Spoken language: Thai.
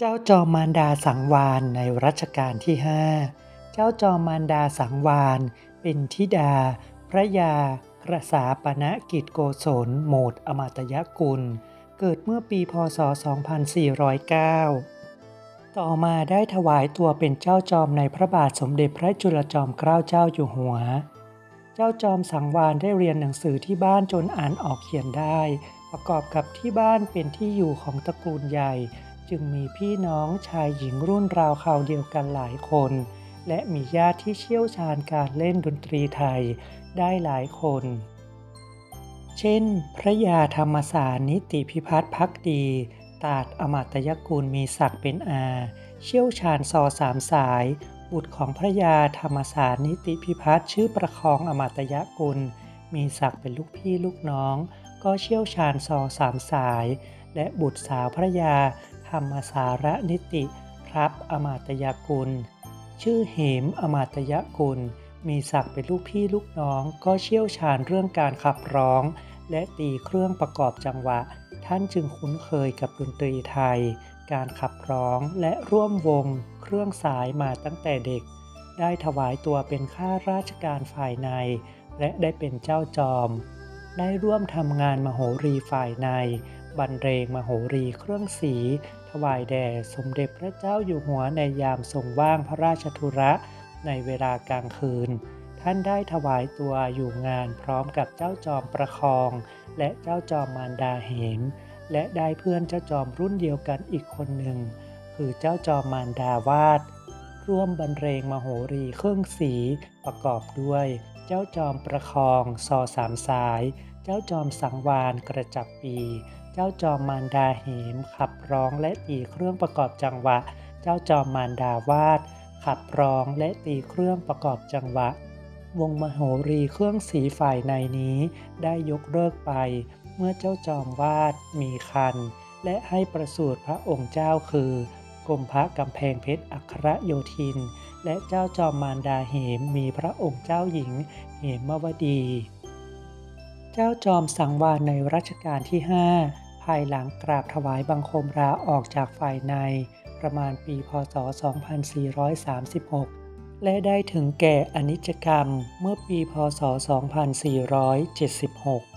เจ้าจอมมารดาสังวานในรัชกาลที่5เจ้าจอมมารดาสังวานเป็นธิดา พระยากระสาปณกิจโกศลโหมดอมาตยกุล เกิดเมื่อปีพศ 2409 ต่อมาได้ถวายตัวเป็นเจ้าจอมในพระบาทสมเด็จพระจุลจอมเกล้าเจ้าอยู่หัว เจ้าจอมสังวานได้เรียนหนังสือที่บ้านจนอ่านออกเขียนได้ ประกอบกับที่บ้านเป็นที่อยู่ของตระกูลใหญ่ จึงมีพี่น้องชายหญิงรุ่นราวคราวเดียวกันหลายคน และมีญาติที่เชี่ยวชาญการเล่นดนตรีไทยได้หลายคน เช่น พระยาธรรมสารนิติพิพัฒน์พักดี ตาดอมาตยกุลมีศักดิ์เป็นอา เชี่ยวชาญซอสามสาย บุตรของพระยาธรรมสารนิติพิพัฒน์ชื่อประคองอมาตยกุล มีศักดิ์เป็นลูกพี่ลูกน้อง ก็เชี่ยวชาญซอสามสาย และบุตรสาวพระยา ธรรมสารนิติครับอมาตยกุล ชื่อเหมอมาตยกุล มีศักดิ์เป็นลูกพี่ลูกน้อง ก็เชี่ยวชาญเรื่องการขับร้อง และตีเครื่องประกอบจังหวะ ท่านจึงคุ้นเคยกับดนตรีไทย การขับร้องและร่วมวง เครื่องสายมาตั้งแต่เด็ก ได้ถวายตัวเป็นข้าราชการฝ่ายใน และได้เป็นเจ้าจอมได้ร่วมทำงานมโหรีฝ่ายใน บรรเลงมโหรีเครื่องสี ถวายแด่สมเด็จพระเจ้าอยู่หัวในยามทรงว่างพระราชธุระ ในเวลากลางคืน ท่านได้ถวายตัวอยู่งานพร้อมกับเจ้าจอมประคอง และเจ้าจอมมารดาเหม และได้เพื่อนเจ้าจอมรุ่นเดียวกันอีกคนหนึ่ง คือเจ้าจอมมารดาวาดร่วมบรรเลงมโหรีเครื่องสีประกอบด้วย เจ้าจอมประคองซอสามสาย เจ้าจอมสังวานกระจับปี เจ้าจอมมารดาเหม ขับร้องและตีเครื่องประกอบจังหวะ เจ้าจอมมารดาวาด ขับร้องและตีเครื่องประกอบจังหวะ วงมโหรีเครื่องสีฝ่ายในนี้ได้ยกเลิกไป เมื่อเจ้าจอมวาดมีคัน และให้ประสูติพระองค์เจ้าคือกรมพระกำแพงเพชรอัครโยธิน และเจ้าจอมมารดาเหมมีพระองค์เจ้าหญิง เหมมวดี เจ้าจอมสังวานในรัชกาลที่5 ภายหลังกราบถวายบังคมลาออกจากฝ่ายในประมาณปีพศ 2436 และได้ถึงแก่อนิจกรรมเมื่อปีพศ 2476